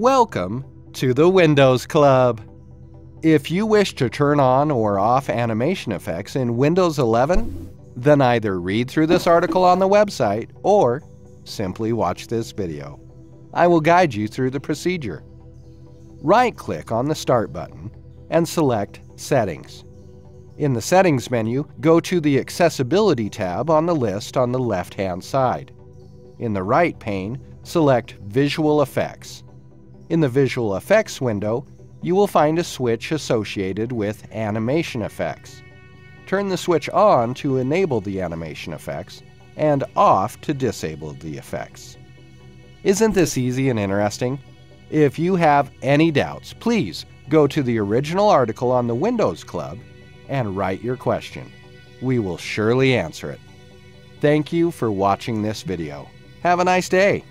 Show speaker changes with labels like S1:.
S1: Welcome to the Windows Club. If you wish to turn on or off animation effects in Windows 11, then either read through this article on the website or simply watch this video. I will guide you through the procedure. Right-click on the Start button and select Settings. In the Settings menu, go to the Accessibility tab on the list on the left-hand side. In the right pane, select Visual Effects. In the Visual Effects window, you will find a switch associated with Animation Effects. Turn the switch on to enable the animation effects and off to disable the effects. Isn't this easy and interesting? If you have any doubts, please go to the original article on the Windows Club and write your question. We will surely answer it. Thank you for watching this video. Have a nice day.